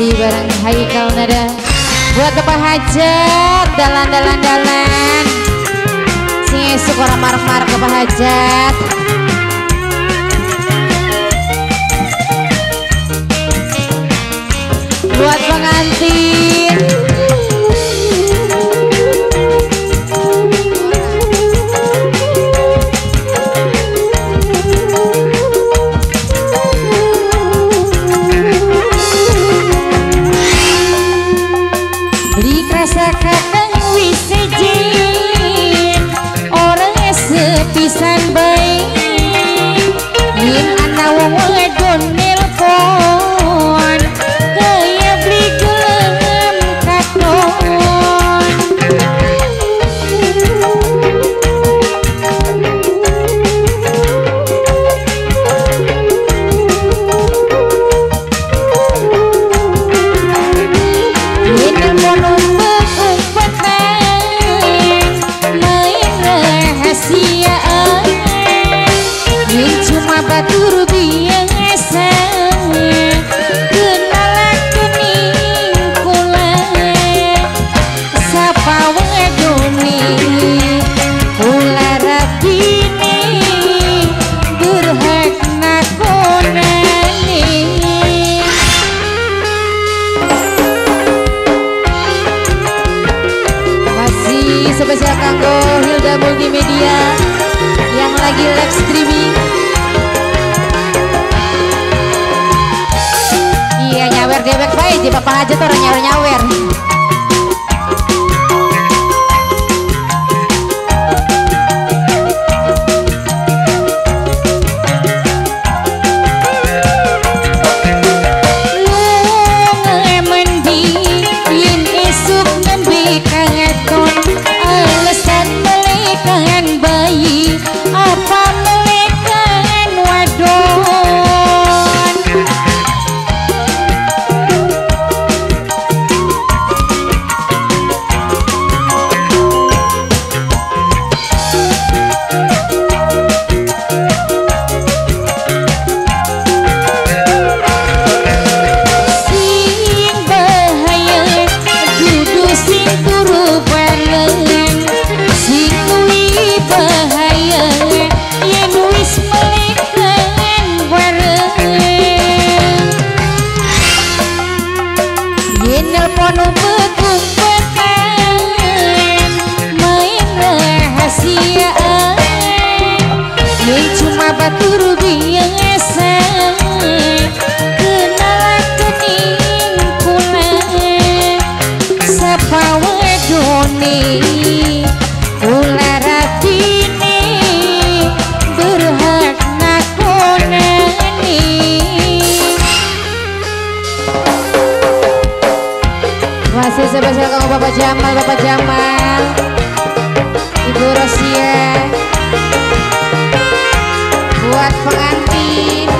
Ikal nada Buat apa hajat Dalan-dalan dalan Sing esuk orang marah-marah ke hajat. Buat pengantin spesial kanggo Hilda Multimedia yang lagi live streaming. Iya nyawer dewek baik di bapak aja tuh orang nyawer nyawer spesial kanggo Bapak Jamal, Bapak Jamal. Ibu Rosia. Buat pengantin.